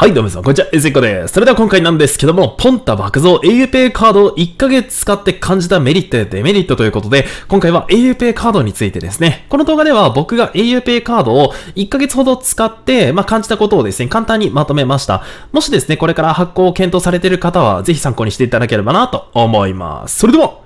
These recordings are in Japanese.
はい、どうも皆さん、こんにちは、エセコです。それでは今回なんですけども、ポンタ爆増 auPay カードを1ヶ月使って感じたメリットやデメリットということで、今回は auPay カードについてですね、この動画では僕が auPay カードを1ヶ月ほど使って、まあ、感じたことをですね、簡単にまとめました。もしですね、これから発行を検討されている方は、ぜひ参考にしていただければなと思います。それでは、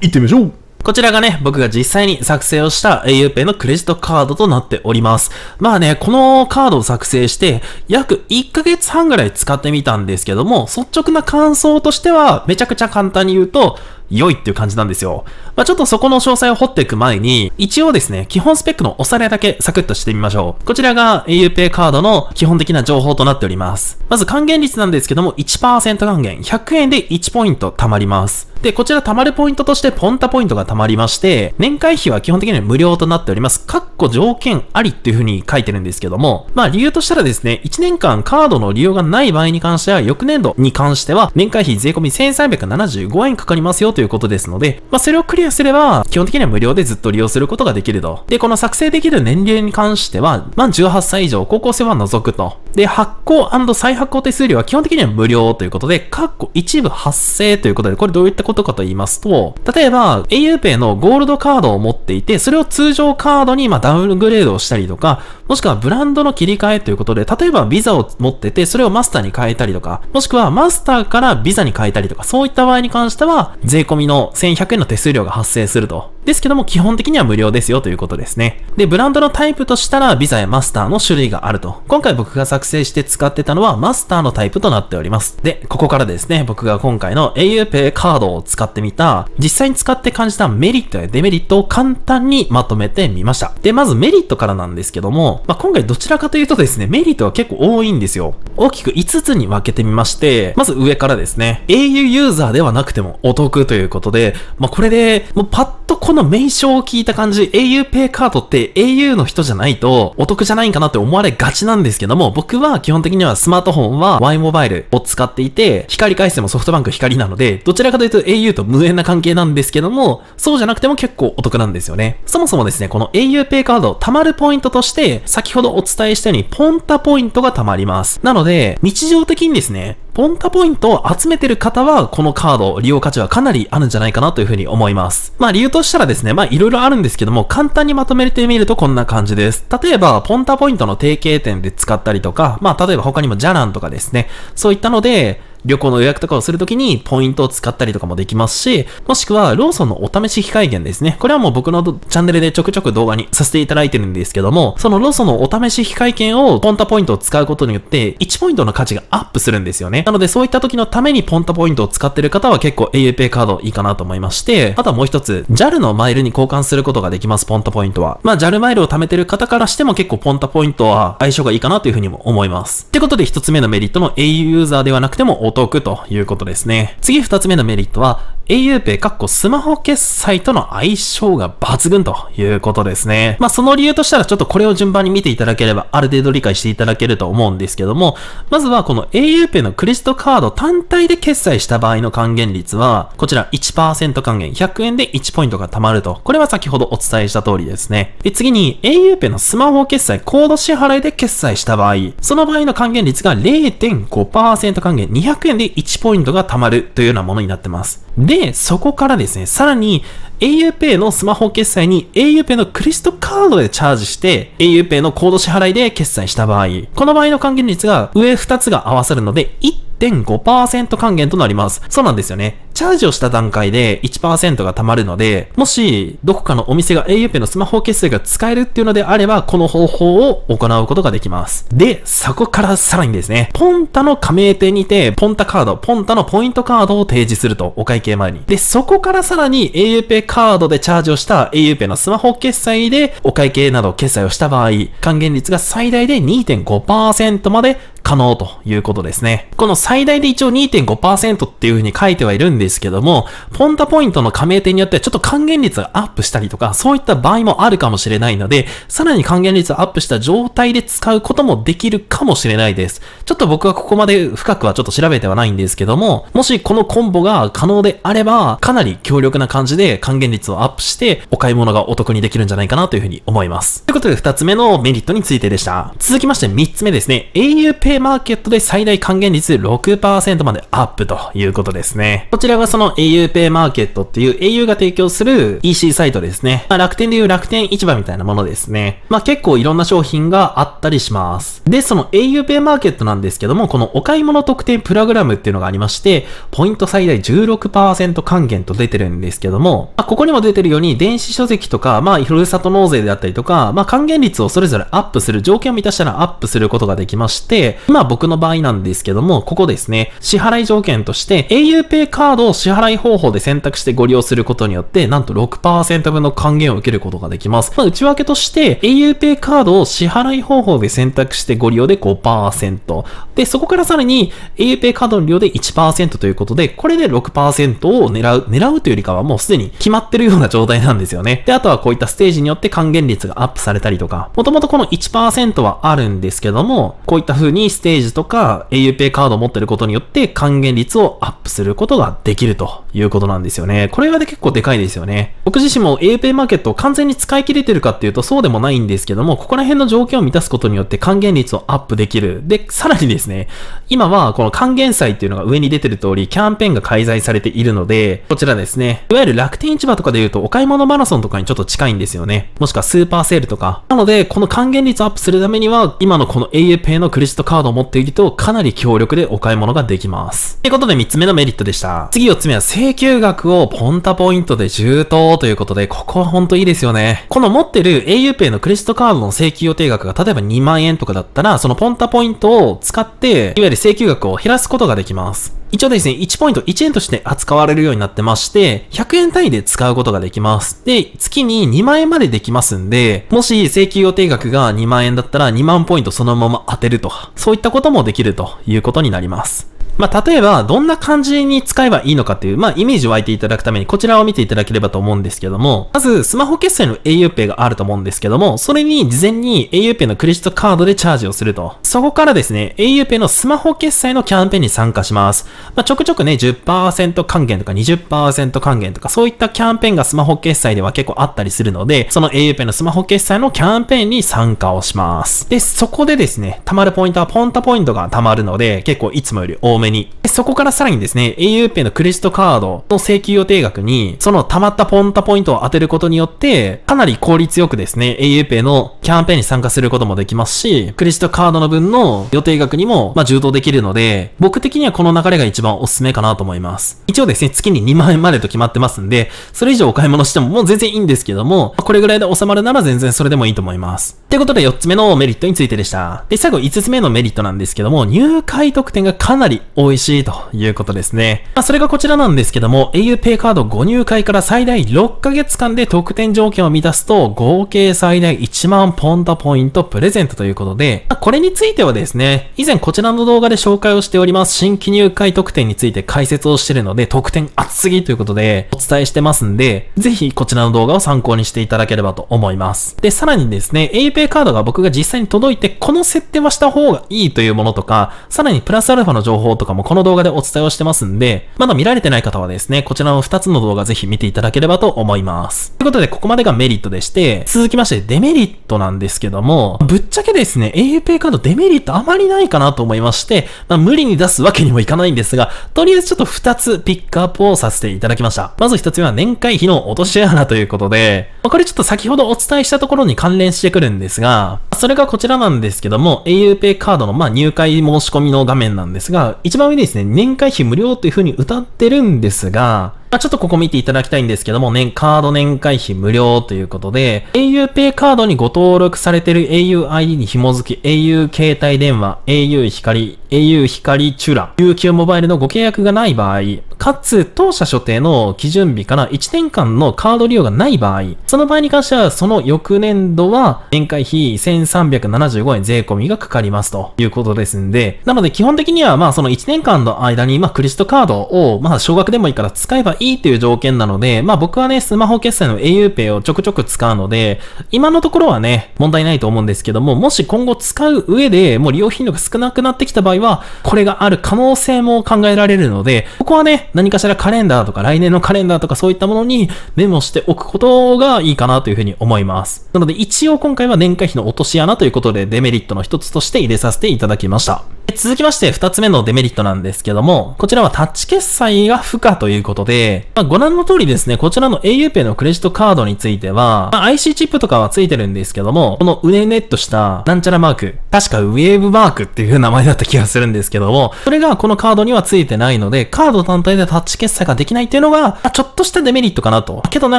行ってみましょうこちらがね、僕が実際に作成をした auPay のクレジットカードとなっております。まあね、このカードを作成して、約1ヶ月半ぐらい使ってみたんですけども、率直な感想としては、めちゃくちゃ簡単に言うと、良いっていう感じなんですよ。まあ、ちょっとそこの詳細を掘っていく前に、一応ですね、基本スペックのおさらいだけサクッとしてみましょう。こちらが auPay カードの基本的な情報となっております。まず還元率なんですけども、1%還元、100円で1ポイント貯まります。で、こちら貯まるポイントとしてポンタポイントが貯まりまして、年会費は基本的には無料となっております。かっこ条件ありっていう風に書いてるんですけども、まあ理由としたらですね、1年間カードの利用がない場合に関しては、翌年度に関しては、年会費税込み1375円かかりますよということですので、まあそれをクリアすれば、基本的には無料でずっと利用することができると。で、この作成できる年齢に関しては、まあ18歳以上、高校生は除くと。で、発行再発行手数料は基本的には無料ということで、かっこ一部発生ということで、これどういったこととかと言いますと、例えば auPay のゴールドカードを持っていて、それを通常カードにまダウングレードをしたりとか、もしくはブランドの切り替えということで、例えばビザを持ってて、それをマスターに変えたりとか、もしくはマスターからビザに変えたりとか、そういった場合に関しては、税込みの1100円の手数料が発生すると。ですけども、基本的には無料ですよということですね。で、ブランドのタイプとしたら、ビザやマスターの種類があると。今回僕が作成して使ってたのは、マスターのタイプとなっております。で、ここからですね、僕が今回の auPay カードを使ってみた、実際に使って感じたメリットやデメリットを簡単にまとめてみました。で、まずメリットからなんですけども、まあ、今回どちらかというとですね、メリットは結構多いんですよ。大きく5つに分けてみまして、まず上からですね、au ユーザーではなくてもお得ということで、まあ、これで、もうパッとこの名称を聞いた感じ、auPay カードって au の人じゃないとお得じゃないんかなって思われがちなんですけども、僕は基本的にはスマートフォンは Y モバイルを使っていて、光回線もソフトバンク光なので、どちらかというと au と無縁な関係なんですけども、そうじゃなくても結構お得なんですよね。そもそもですね、この auPay カード、貯まるポイントとして、先ほどお伝えしたように、ポンタポイントが貯まります。なので、日常的にですね、ポンタポイントを集めてる方は、このカード利用価値はかなりあるんじゃないかなというふうに思います。まあ理由としたらですね、まあいろいろあるんですけども、簡単にまとめてみるとこんな感じです。例えば、ポンタポイントの提携店で使ったりとか、まあ例えば他にもジャランとかですね、そういったので、旅行の予約とかをするときにポイントを使ったりとかもできますし、もしくはローソンのお試し非会限ですね。これはもう僕のチャンネルでちょくちょく動画にさせていただいてるんですけども、そのローソンのお試し非会限をポンタポイントを使うことによって1ポイントの価値がアップするんですよね。なのでそういった時のためにポンタポイントを使ってる方は結構 auPay カードいいかなと思いまして、あとはもう一つ、JAL のマイルに交換することができます、ポンタポイントは。まあ JAL マイルを貯めてる方からしても結構ポンタポイントは相性がいいかなというふうにも思います。ってことで一つ目のメリットの au ユーザーではなくてもお得ということことですね。次二つ目のメリットは、auPay かっこスマホ決済との相性が抜群ということですね。まあその理由としたらちょっとこれを順番に見ていただければある程度理解していただけると思うんですけども、まずはこの auPay のクレジットカード単体で決済した場合の還元率は、こちら1%還元、100円で1ポイントが貯まると。これは先ほどお伝えした通りですね。で、次に auPay のスマホ決済、コード支払いで決済した場合、その場合の還元率が0.5%還元、200円で1ポイントが貯まるというようなものになってます。で、でそこからですね、さらに auPay のスマホ決済に auPay のクリストカードでチャージして auPay のコード支払いで決済した場合、この場合の還元率が上2つが合わさるので1.5%還元となります。そうなんですよね。チャージをした段階で1%が貯まるので、もし、どこかのお店が AUP のスマホ決済が使えるっていうのであれば、この方法を行うことができます。で、そこからさらにですね、ポンタの加盟店にて、ポンタカード、ポンタのポイントカードを提示すると、お会計前に。で、そこからさらに AUP カードでチャージをした AUP のスマホ決済で、お会計など決済をした場合、還元率が最大で2.5%まで可能ということですね。この最大で一応2.5%っていう風に書いてはいるんですけども、ポンタポイントの加盟店によってはちょっと還元率がアップしたりとか、そういった場合もあるかもしれないので、さらに還元率をアップした状態で使うこともできるかもしれないです。ちょっと僕はここまで深くはちょっと調べてはないんですけども、もしこのコンボが可能であれば、かなり強力な感じで還元率をアップして、お買い物がお得にできるんじゃないかなという風に思います。ということで2つ目のメリットについてでした。続きまして3つ目ですね。au 平マーケットで最大還元率6%までアップということですね。こちらがその auPay マーケットっていう au が提供する EC サイトですね。まあ、楽天でいう楽天市場みたいなものですね。まあ結構いろんな商品があったりします。で、その auPay マーケットなんですけども、このお買い物特典プログラムっていうのがありまして、ポイント最大16%還元と出てるんですけども、まあ、ここにも出てるように電子書籍とか、まあふるさと納税であったりとか、まあ還元率をそれぞれアップする、条件を満たしたらアップすることができまして、今僕の場合なんですけども、ここですね、支払い条件として auPay カードを支払い方法で選択してご利用することによって、なんと6%分の還元を受けることができます。まあ、内訳として、auPay カードを支払い方法で選択してご利用で5%。で、そこからさらに auPay カードの利用で1%ということで、これで6%を狙う、狙うというよりかはもうすでに決まってるような状態なんですよね。で、あとはこういったステージによって還元率がアップされたりとか、もともとこの1%はあるんですけども、こういった風にステージとか auPay カードを持ってることによって還元率をアップすることができるということなんですよね。これがで結構でかいですよね。僕自身も auPay マーケットを完全に使い切れてるかっていうとそうでもないんですけども、ここら辺の条件を満たすことによって還元率をアップできる。で、さらにですね、今はこの還元祭っていうのが上に出てる通り、キャンペーンが開催されているので、こちらですね、いわゆる楽天市場とかで言うとお買い物マラソンとかにちょっと近いんですよね。もしくはスーパーセールとか。なので、この還元率をアップするためには、今のこの auPay のクレジットカードを持っているとかなり強力でお買い物ができます。ということで3つ目のメリットでした。次4つ目は請求額をポンタポイントで充当ということで、ここはほんといいですよね。この持ってる auPay のクレジットカードの請求予定額が例えば2万円とかだったら、そのポンタポイントを使って、いわゆる請求額を減らすことができます。一応ですね、1ポイント1円として扱われるようになってまして、100円単位で使うことができます。で、月に2万円までできますんで、もし請求予定額が2万円だったら2万ポイントそのまま当てると。そういったこともできるということになります。まあ、例えば、どんな感じに使えばいいのかっていう、まあ、イメージを湧いていただくために、こちらを見ていただければと思うんですけども、まず、スマホ決済の auPay があると思うんですけども、それに事前に auPay のクレジットカードでチャージをすると。そこからですね、auPay のスマホ決済のキャンペーンに参加します。まあ、ちょくちょくね、10%還元とか20%還元とか、そういったキャンペーンがスマホ決済では結構あったりするので、その auPay のスマホ決済のキャンペーンに参加をします。で、そこでですね、貯まるポイントはポンタポイントが貯まるので、結構いつもより多めにに。そこからさらにですね、auPay のクレジットカードの請求予定額に、その溜まったポンタポイントを当てることによって、かなり効率よくですね、auPay のキャンペーンに参加することもできますし、クレジットカードの分の予定額にも、まあ、充当できるので、僕的にはこの流れが一番おすすめかなと思います。一応ですね、月に2万円までと決まってますんで、それ以上お買い物してももう全然いいんですけども、これぐらいで収まるなら全然それでもいいと思います。ということで4つ目のメリットについてでした。で、最後5つ目のメリットなんですけども、入会特典がかなり美味しいということですね。まあ、それがこちらなんですけども、auPay カードご入会から最大6ヶ月間で特典条件を満たすと、合計最大1万ポンタポイントプレゼントということで、まあ、これについてはですね、以前こちらの動画で紹介をしております新規入会特典について解説をしているので、特典厚すぎということでお伝えしてますんで、ぜひこちらの動画を参考にしていただければと思います。で、さらにですね、AP カードが僕が実際に届いて、この設定はした方がいいというものとか、さらにプラスアルファの情報とかもこの動画でお伝えをしてますんで、まだ見られてない方はですね、こちらの2つの動画ぜひ見ていただければと思います。ということで、ここまでがメリットでして、続きましてデメリットなんですけども、ぶっちゃけですね、auPay カードデメリットあまりないかなと思いまして、まあ、無理に出すわけにもいかないんですが、とりあえずちょっと2つピックアップをさせていただきました。まず1つ目は年会費の落とし穴ということで、これちょっと先ほどお伝えしたところに関連してくるんですですが、それがこちらなんですけども、auPay カードのま入会申し込みの画面なんですが、一番上にですね、年会費無料という風に歌ってるんですが、まあ、ちょっとここ見ていただきたいんですけども、年、カード年会費無料ということで、auPay カードにご登録されてる auID に紐づき、au 携帯電話、au 光、au 光チュラ、UQ モバイルのご契約がない場合、かつ当社所定の基準日から1年間のカード利用がない場合、その場合に関してはその翌年度は年会費1375円税込みがかかりますと。いうことですんで、なので基本的にはまあその1年間の間にまあクレジットカードをまあ少額でもいいから使えばいいっていう条件なので、まあ僕はね、スマホ決済の auPay をちょくちょく使うので、今のところはね、問題ないと思うんですけども、もし今後使う上でもう利用頻度が少なくなってきた場合は、これがある可能性も考えられるので、ここはね、何かしらカレンダーとか来年のカレンダーとかそういったものにメモしておくことがいいかなというふうに思います。なので一応今回は年会費の落とし穴ということでデメリットの一つとして入れさせていただきました。続きまして2つ目のデメリットなんですけども、こちらはタッチ決済が不可ということで、まあ、ご覧の通りですね、こちらの auPay のクレジットカードについては、まあ、IC チップとかはついてるんですけども、このうねねっとしたなんちゃらマーク、確かウェーブマークっていう名前だった気がするんですけども、それがこのカードにはついてないので、カード単体でタッチ決済ができないっていうのが、まあ、ちょっとしたデメリットかなと。けどな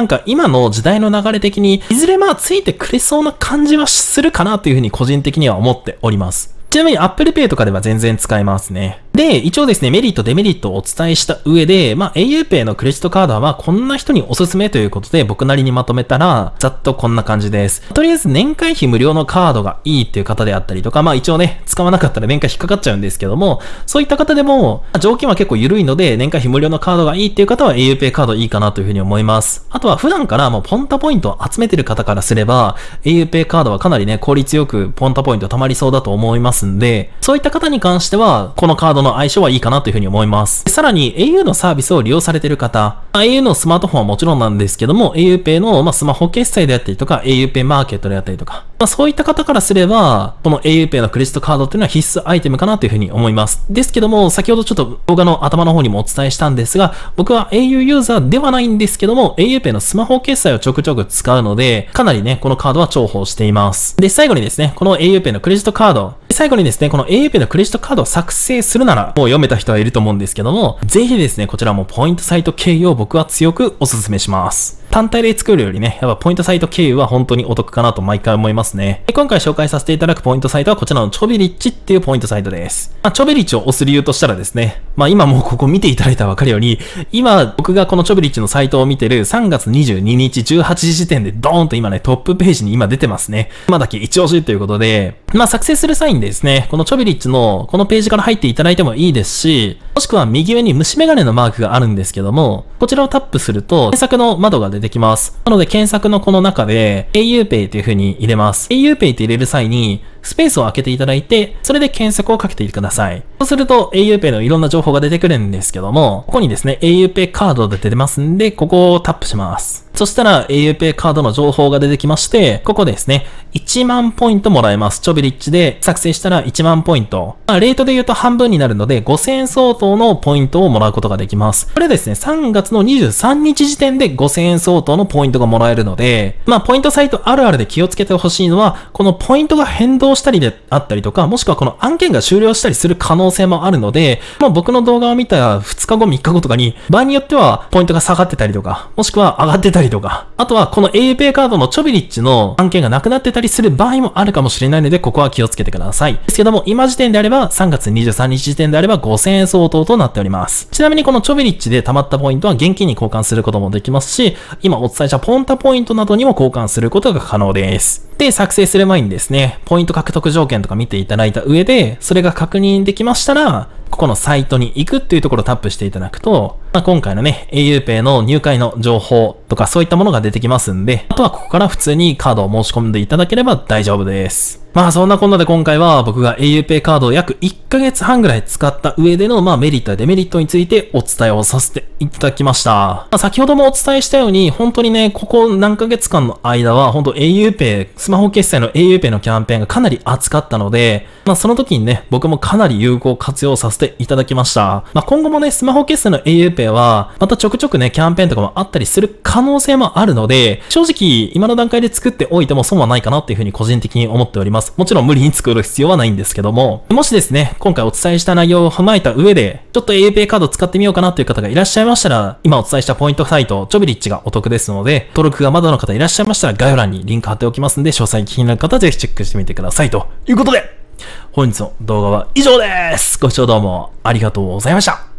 んか今の時代の流れ的に、いずれまあついてくれそうな感じはするかなというふうに個人的には思っております。ちなみに Apple Pay とかでは全然使えますね。で、一応ですね、メリット、デメリットをお伝えした上で、まあ、auPay のクレジットカードはこんな人におすすめということで僕なりにまとめたら、ざっとこんな感じです。とりあえず年会費無料のカードがいいっていう方であったりとか、まあ一応ね、使わなかったら年会引っかかっちゃうんですけども、そういった方でも、条件は結構緩いので、年会費無料のカードがいいっていう方は auPay カードいいかなというふうに思います。あとは普段からもうポンタポイントを集めてる方からすれば、auPay カードはかなりね、効率よくポンタポイント貯まりそうだと思いますんで、そういった方に関しては、このカードの相性はいいかなというふうに思います。さらに au のサービスを利用されている方、まあ au のスマートフォンはもちろんなんですけども、auPay の、まスマホ決済であったりとか、auPay マーケットであったりとか、まあ、そういった方からすれば、この auPay のクレジットカードっていうのは必須アイテムかなというふうに思います。ですけども、先ほどちょっと動画の頭の方にもお伝えしたんですが、僕は au ユーザーではないんですけども、auPay のスマホ決済をちょくちょく使うので、かなりね、このカードは重宝しています。で、最後にですね、この auPay のクレジットカード、最後にですね、この AP のクレジットカードを作成するなら、もう読めた人はいると思うんですけども、ぜひですね、こちらもポイントサイト経由を僕は強くお勧めします。単体で作るよりね、やっぱポイントサイト経由は本当にお得かなと毎回思いますね。で今回紹介させていただくポイントサイトはこちらのチョビリッチっていうポイントサイトです。まあ、チョビリッチを押す理由としたらですね、まあ今もうここ見ていただいたらわかるように、今僕がこのチョビリッチのサイトを見てる3月22日18時時点でドーンと今ね、トップページに今出てますね。今だけ一押しということで、まあ作成する際にですね、このチョビリッチのこのページから入っていただいてもいいですし、もしくは右上に虫眼鏡のマークがあるんですけども、こちらをタップすると検索の窓が出てきます。なので検索のこの中で auPay という風に入れます。auPay って入れる際にスペースを開けていただいて、それで検索をかけてください。そうすると auPay のいろんな情報が出てくるんですけども、ここにですね、auPay カードで出てますんで、ここをタップします。そしたら auPay カードの情報が出てきまして、ここですね、1万ポイントもらえます。チョビリッチで作成したら1万ポイント。まあ、レートで言うと半分になるので、5000円相当のポイントをもらうことができます。これですね、3月の23日時点で5000円相当のポイントがもらえるので、まあ、ポイントサイトあるあるで気をつけてほしいのは、このポイントが変動したりであったりとか、もしくはこの案件が終了したりする可能性もあるので、まあ、僕の動画を見た2日後、3日後とかに、場合によってはポイントが下がってたりとか、もしくは上がってたりとか、あとはこの auPay カードのチョビリッチの案件がなくなってたりする場合もあるかもしれないので、ここは気をつけてください。ですけども、今時点であれば、3月23日時点であれば5000円相当となっております。ちなみにこのチョビリッチで溜まったポイントは現金に交換することもできますし、今お伝えしたポンタポイントなどにも交換することが可能です。で、作成する前にですね、ポイント獲得条件とか見ていただいた上で、それが確認できましたら、ここのサイトに行くっていうところをタップしていただくと、まあ、今回のね、auPay の入会の情報とかそういったものが出てきますんで、あとはここから普通にカードを申し込んでいただければ大丈夫です。まあそんなこんなで今回は僕が auPay カードを約1ヶ月半ぐらい使った上でのまあメリットやデメリットについてお伝えをさせていただきました。まあ、先ほどもお伝えしたように本当にね、ここ何ヶ月間の間は本当 auPay、スマホ決済の auPay のキャンペーンがかなり熱かったので、まあその時にね、僕もかなり有効活用させせていただきました。まあ今後もね、スマホ決済の auPay はまたちょくちょくね、キャンペーンとかもあったりする可能性もあるので、正直今の段階で作っておいても損はないかなっていうふうに個人的に思っております。もちろん無理に作る必要はないんですけども、もしですね、今回お伝えした内容を踏まえた上で、ちょっと AUPay カード使ってみようかなという方がいらっしゃいましたら、今お伝えしたポイントサイト、チョビリッチがお得ですので、登録がまだの方いらっしゃいましたら概要欄にリンク貼っておきますんで、詳細気になる方はぜひチェックしてみてください。ということで、本日の動画は以上です。ご視聴どうもありがとうございました。